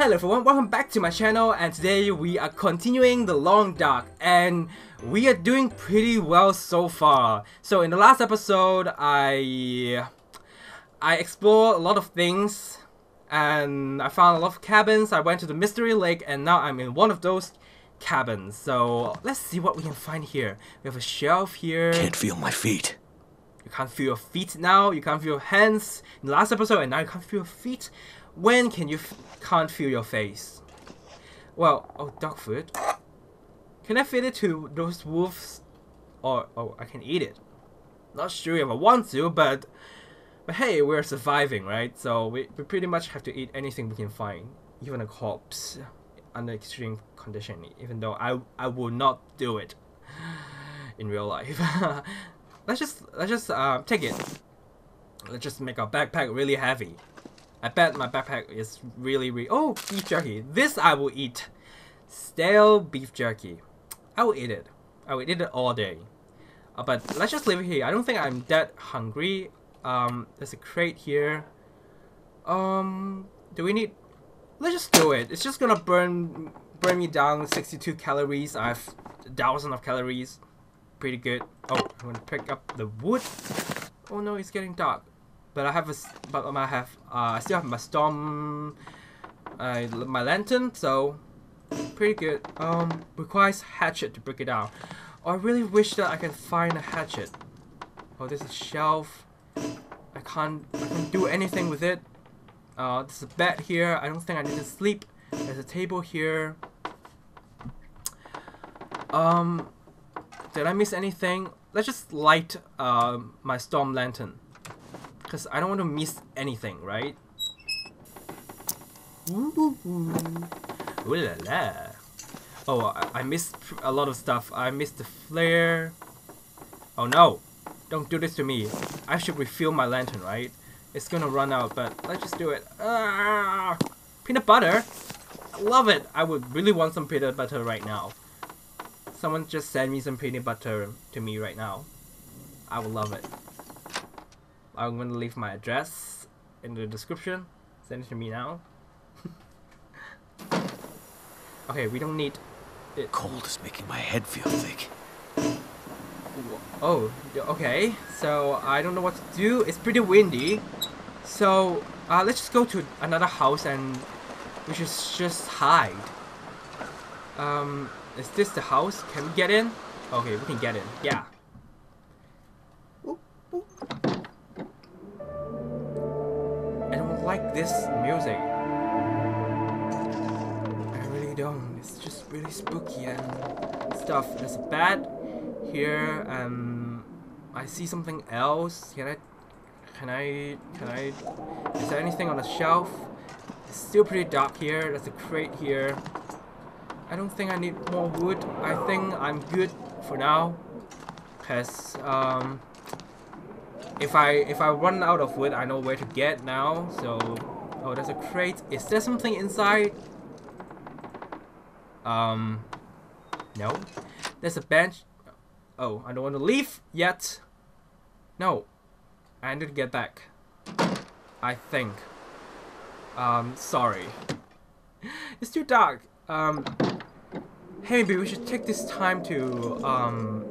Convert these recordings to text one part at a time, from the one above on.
Hello everyone, welcome back to my channel and today we are continuing the Long Dark and we are doing pretty well so far. So in the last episode I I explored a lot of things and I found a lot of cabins, I went to the Mystery Lake and now I'm in one of those cabins. So let's see what we can find here. We have a shelf here. Can't feel my feet. You can't feel your feet now, you can't feel your hands in the last episode and now you can't feel your feet. When can you can't feel your face? Well, oh, dog food. Can I feed it to those wolves? Or, oh, I can eat it. Not sure if I want to, but, but hey, we're surviving, right? So we, we pretty much have to eat anything we can find. Even a corpse under extreme condition, even though I, I will not do it in real life. let's just, let's just uh, take it. Let's just make our backpack really heavy. I bet my backpack is really, really... Oh, beef jerky. This I will eat. Stale beef jerky. I will eat it. I will eat it all day. Uh, but let's just leave it here. I don't think I'm that hungry. Um, there's a crate here. Um, do we need... Let's just do it. It's just gonna burn burn me down 62 calories. I have a thousand of calories. Pretty good. Oh, I'm gonna pick up the wood. Oh no, it's getting dark. But I have a, but I have, uh, I still have my storm, uh, my lantern, so pretty good. Um, requires hatchet to break it down. Oh, I really wish that I can find a hatchet. Oh, there's a shelf. I can't, I can't do anything with it. Uh, there's a bed here. I don't think I need to sleep. There's a table here. Um, did I miss anything? Let's just light uh, my storm lantern. Because I don't want to miss anything, right? Ooh, ooh, ooh la la. Oh, I, I missed a lot of stuff. I missed the flare. Oh no! Don't do this to me. I should refill my lantern, right? It's gonna run out, but let's just do it. Ah, peanut butter? I love it! I would really want some peanut butter right now. Someone just send me some peanut butter to me right now. I would love it. I'm gonna leave my address in the description. Send it to me now. okay, we don't need it. Cold is making my head feel thick. Oh, okay. So I don't know what to do. It's pretty windy. So uh, let's just go to another house and we should just hide. Um, is this the house? Can we get in? Okay, we can get in. Yeah. like this music. I really don't. It's just really spooky and stuff. There's a bed here. Um, I see something else. Can I? Can I? Can I? Is there anything on the shelf? It's still pretty dark here. There's a crate here. I don't think I need more wood. I think I'm good for now. Cause um, if I if I run out of wood, I know where to get now. So, oh, there's a crate. Is there something inside? Um, no. There's a bench. Oh, I don't want to leave yet. No, I need to get back. I think. Um, sorry. it's too dark. Um, hey, maybe we should take this time to, um,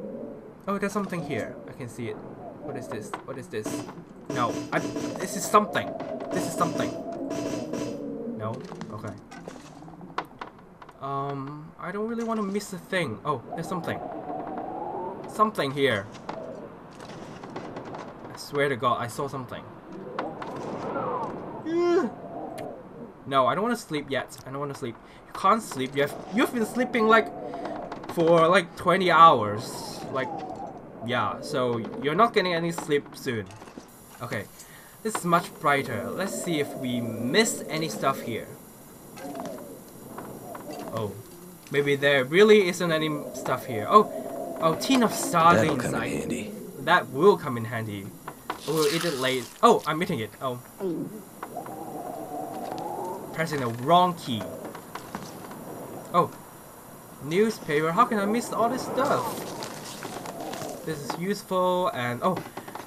oh, there's something here. I can see it. What is this? What is this? No. I, this is something. This is something. No? Okay. Um, I don't really want to miss a thing. Oh, there's something. Something here. I swear to God, I saw something. No, I don't want to sleep yet. I don't want to sleep. You can't sleep. You have you've been sleeping like for like 20 hours. Like yeah, so you're not getting any sleep soon. Okay, this is much brighter. Let's see if we miss any stuff here. Oh, maybe there really isn't any stuff here. Oh, oh, tin of sardines. That'll come in handy. That will come in handy. Oh, we'll eat it late. Oh, I'm eating it. Oh. Pressing the wrong key. Oh. Newspaper. How can I miss all this stuff? This is useful and oh,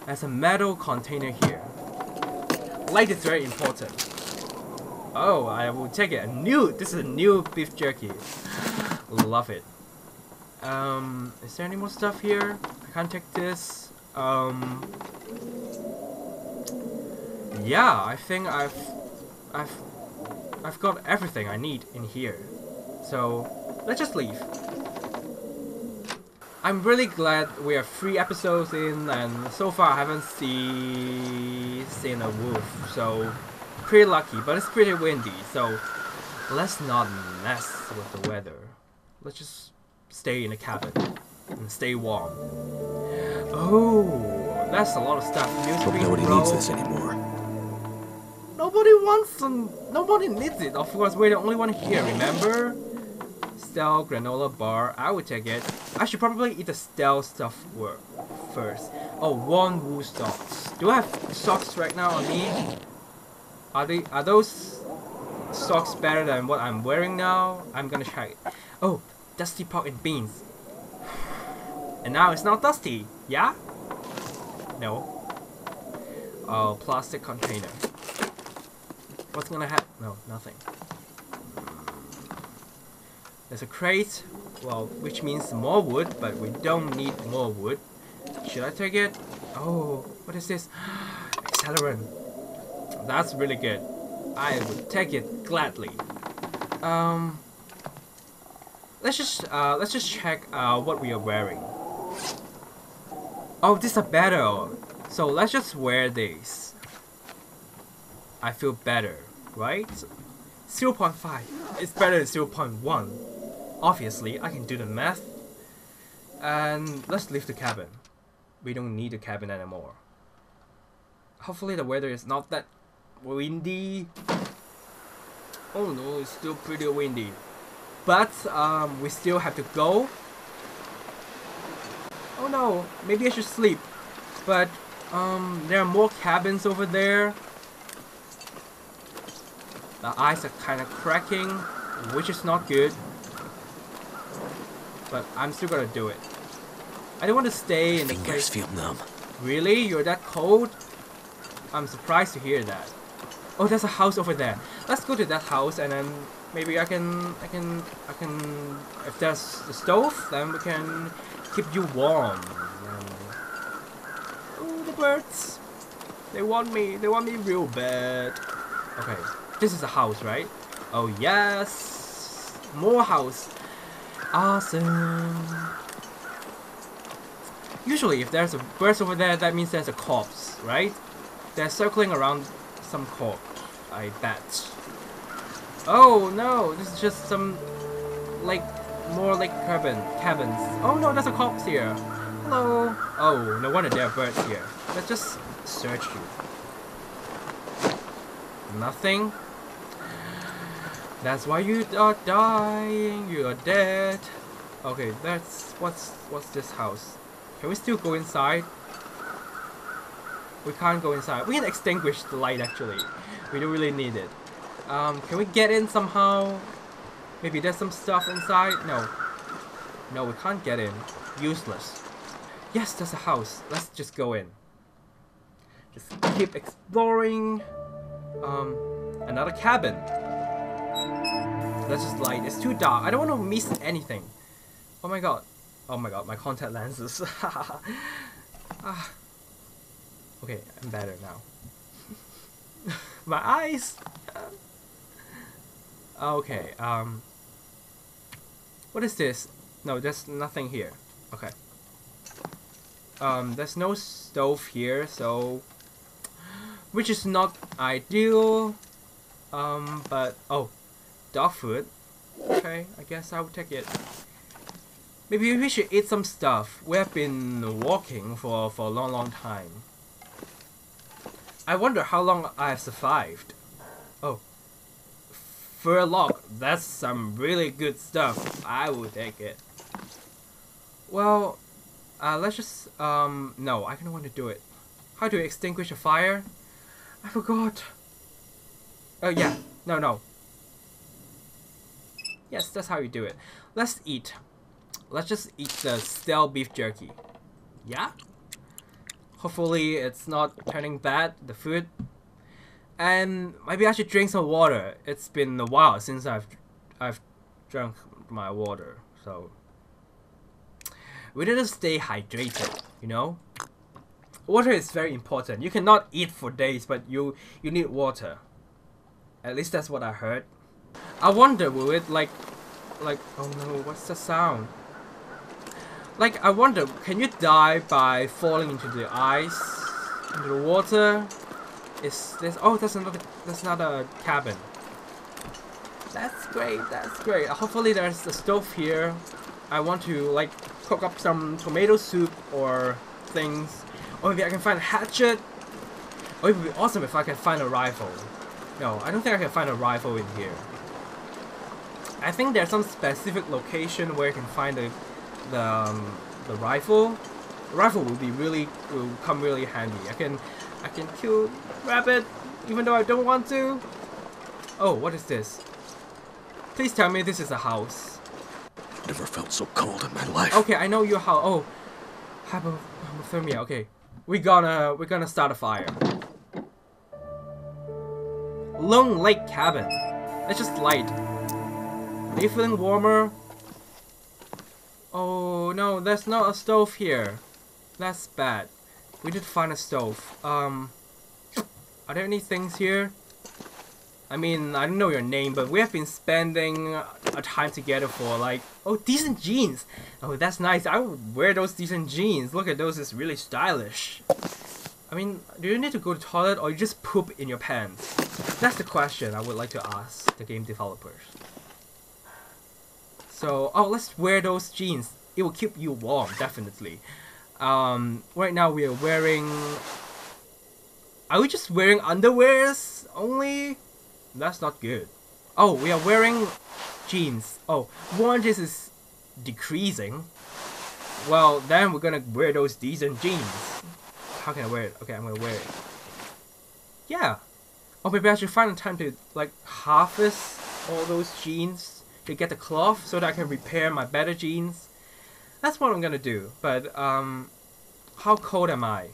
there's a metal container here. Light is very important. Oh, I will take it. A new. This is a new beef jerky. Love it. Um, is there any more stuff here? I can't take this. Um. Yeah, I think I've, I've, I've got everything I need in here. So let's just leave. I'm really glad we are three episodes in, and so far I haven't see, seen a wolf. So pretty lucky, but it's pretty windy. So let's not mess with the weather. Let's just stay in the cabin and stay warm. Oh, that's a lot of stuff. Music Hope nobody needs this anymore. Nobody wants them. Nobody needs it. Of course, we're the only one here. Remember? Stale granola bar. I would take it. I should probably eat the stale stuff first. Oh, one wool socks. Do I have socks right now on me? Are they? Are those socks better than what I'm wearing now? I'm gonna check. Oh, dusty pork and beans. And now it's not dusty. Yeah? No. Oh, plastic container. What's gonna happen? No, nothing. There's a crate, well, which means more wood, but we don't need more wood. Should I take it? Oh, what is this? Accelerant. That's really good. I would take it gladly. Um, let's just uh, let's just check uh, what we are wearing. Oh, this is a better. So let's just wear this. I feel better, right? 0.5 It's better than 0.1. Obviously, I can do the math. And let's leave the cabin. We don't need the cabin anymore. Hopefully the weather is not that windy. Oh no, it's still pretty windy. But um, we still have to go. Oh no, maybe I should sleep. But um, there are more cabins over there. The ice are kind of cracking, which is not good. But I'm still gonna do it. I don't want to stay in the Fingers place. feel numb. Really? You're that cold? I'm surprised to hear that. Oh, there's a house over there. Let's go to that house and then maybe I can, I can, I can. If there's a stove, then we can keep you warm. Oh, the birds! They want me. They want me real bad. Okay, this is a house, right? Oh yes, more house. Awesome. Usually, if there's a bird over there, that means there's a corpse, right? They're circling around some corpse, I bet. Oh no, this is just some, like, more like cabin cabins. Oh no, there's a corpse here. Hello. Oh, no wonder there are birds here. Let's just search you. Nothing. That's why you are dying. You are dead. Okay, that's what's what's this house? Can we still go inside? We can't go inside. We can extinguish the light actually. We don't really need it. Um, can we get in somehow? Maybe there's some stuff inside? No. No, we can't get in. Useless. Yes, there's a house. Let's just go in. Just keep exploring. Um, another cabin. That's just light. It's too dark. I don't want to miss anything. Oh my god. Oh my god, my contact lenses. ah. Okay, I'm better now. my eyes. okay, um. What is this? No, there's nothing here. Okay. Um, there's no stove here, so. Which is not ideal. Um, but. Oh, dog food. Okay, I guess I will take it. Maybe we should eat some stuff. We have been walking for, for a long, long time. I wonder how long I have survived. Oh. Firelog. That's some really good stuff. I will take it. Well, uh, let's just, um, no, I don't want to do it. How do you extinguish a fire? I forgot. Oh, yeah. No, no. Yes, that's how you do it. Let's eat. Let's just eat the stale beef jerky. Yeah? Hopefully it's not turning bad, the food. And maybe I should drink some water. It's been a while since I've I've drunk my water, so we need to stay hydrated, you know? Water is very important. You cannot eat for days, but you you need water. At least that's what I heard. I wonder will it like like oh no, what's the sound? Like I wonder, can you die by falling into the ice, into the water? Is this oh that's another that's another cabin. That's great, that's great. Hopefully there's a stove here. I want to like cook up some tomato soup or things. Or maybe I can find a hatchet. Or it would be awesome if I can find a rifle. No, I don't think I can find a rifle in here. I think there's some specific location where you can find the the, um, the rifle. The rifle will be really will come really handy. I can I can kill rabbit even though I don't want to. Oh, what is this? Please tell me this is a house. Never felt so cold in my life. Okay, I know your house. Oh, hypo hypothermia. Okay, we gonna we're gonna start a fire. Lone Lake Cabin. Let's just light. Are you feeling warmer? Oh no, there's not a stove here. That's bad. We did find a stove. Um, are there any things here? I mean, I don't know your name, but we have been spending a time together for like, oh, decent jeans. Oh, that's nice. I would wear those decent jeans. Look at those, it's really stylish. I mean, do you need to go to the toilet or you just poop in your pants? That's the question I would like to ask the game developers. So, oh, let's wear those jeans. It will keep you warm, definitely. Um, right now we are wearing... Are we just wearing underwears only? That's not good. Oh, we are wearing jeans. Oh, warranties is decreasing. Well, then we're gonna wear those decent jeans. How can I wear it? Okay, I'm gonna wear it. Yeah. Oh, maybe I should find a time to like harvest all those jeans to get the cloth so that I can repair my better jeans. That's what I'm gonna do. But um, how cold am I?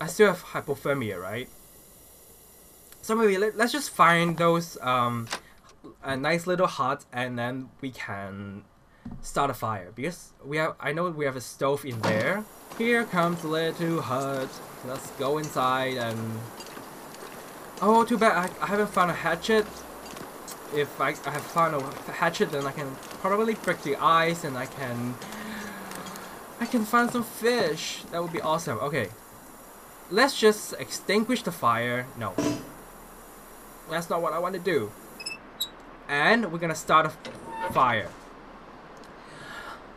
I still have hypothermia, right? So maybe let, us just find those um, a nice little hut and then we can start a fire because we have I know we have a stove in there. Here comes the little hut. Let's go inside and oh too bad I, I haven't found a hatchet. If I, I have found a hatchet then I can probably break the ice and I can I can find some fish. That would be awesome. Okay. Let's just extinguish the fire. No. That's not what I want to do. And we're gonna start a fire.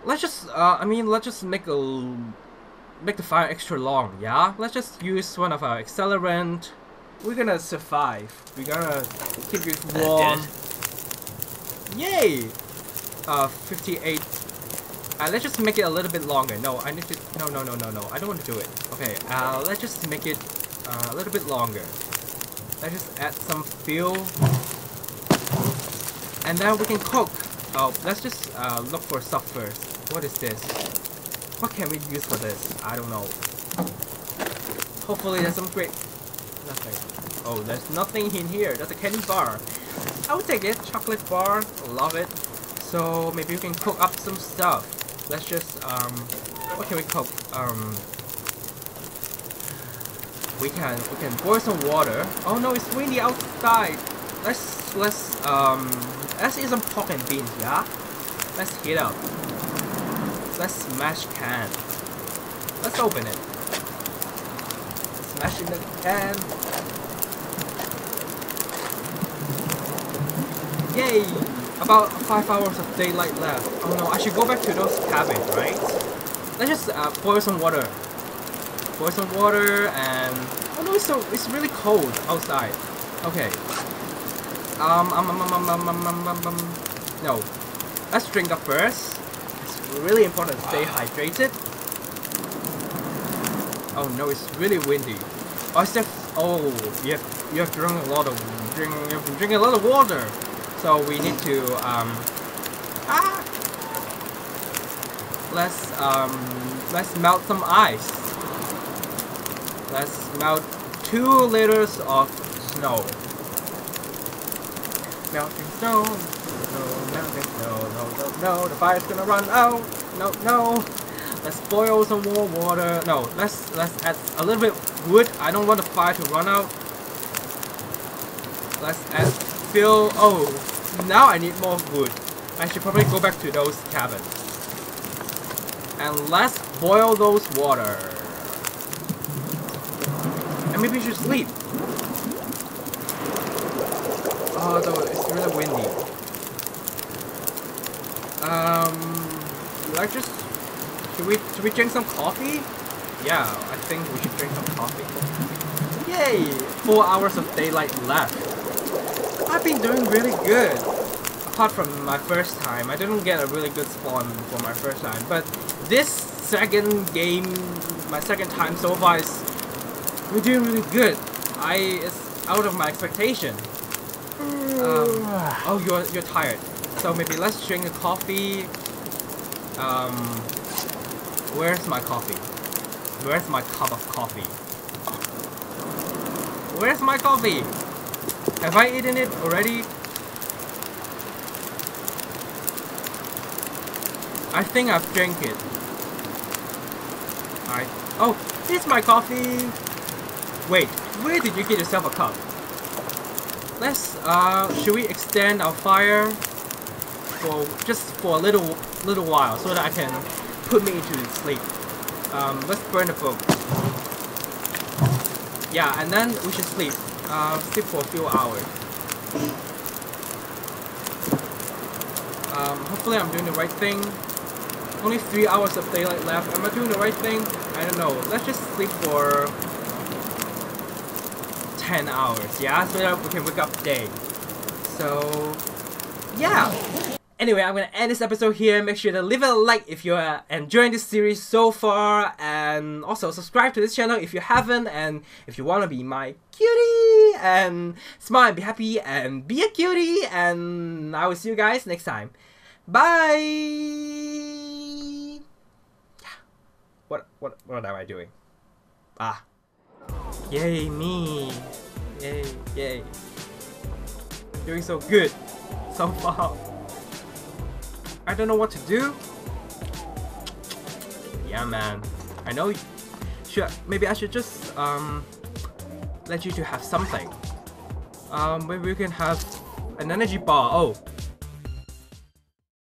Let's just, uh, I mean, let's just make a, make the fire extra long, yeah? Let's just use one of our accelerant. We're gonna survive. We're gonna keep it warm. Yay! Uh, 58. Uh, let's just make it a little bit longer. No, I need to, no, no, no, no, no. I don't want to do it. Okay, uh, let's just make it uh, a little bit longer. Let's just add some fuel. And then we can cook. Oh, let's just uh, look for stuff first. What is this? What can we use for this? I don't know. Hopefully there's some great... Nothing. Oh, there's nothing in here. There's a candy bar. I would take it. Chocolate bar. Love it. So maybe we can cook up some stuff. Let's just, um... What can we cook? Um we can we can boil some water. Oh no, it's windy outside. Let's let's um let's eat some pork and beans, yeah? Let's heat up. Let's smash can. Let's open it. Smash in the can. Yay! About five hours of daylight left. Oh no, I should go back to those cabins, right? Let's just uh, boil some water Boil some water and oh no, it's so it's really cold outside. Okay. Um, um, um, um, um, um, um, um, um, no. Let's drink up first. It's really important to stay hydrated. Oh no, it's really windy. Oh, it's oh, you have you have drunk a lot of drink you've been drinking a lot of water. So we need to um ah let's um let's melt some ice. Let's melt 2 liters of snow. Melting snow, no, melting snow, no, no, no, the fire's gonna run out, no, no. Let's boil some more water. No, let's let's add a little bit wood. I don't want the fire to run out. Let's add fill. Oh, now I need more wood. I should probably go back to those cabins. And let's boil those water. And maybe we should sleep. Oh, though it's really windy. Um, like just should we should we drink some coffee? Yeah, I think we should drink some coffee. Yay! Four hours of daylight left. I've been doing really good. Apart from my first time, I didn't get a really good spawn for my first time. But this second game, my second time so far is we're doing really good. I it's out of my expectation. Um, oh, you're you're tired. So maybe let's drink a coffee. Um, where's my coffee? Where's my cup of coffee? Where's my coffee? Have I eaten it already? I think I've drank it. Alright. Oh, here's my coffee! Wait, where did you get yourself a cup? Let's, uh, should we extend our fire for, just for a little, little while so that I can put me into sleep. Um, let's burn the book. Yeah, and then we should sleep. Uh, sleep for a few hours. Um, hopefully I'm doing the right thing. Only three hours of daylight left. Am I doing the right thing? I don't know. Let's just sleep for 10 hours, yeah? So that we can wake up day. So, yeah. Anyway, I'm gonna end this episode here. Make sure to leave a like if you're enjoying this series so far, and also subscribe to this channel if you haven't. And if you wanna be my cutie and smile and be happy and be a cutie, and I will see you guys next time. Bye. Yeah. What what what am I doing? Ah. Yay me. Yay yay. Doing so good so far. I don't know what to do. Yeah, man. I know. Should maybe I should just um let you to have something. Um, maybe we can have an energy bar. Oh,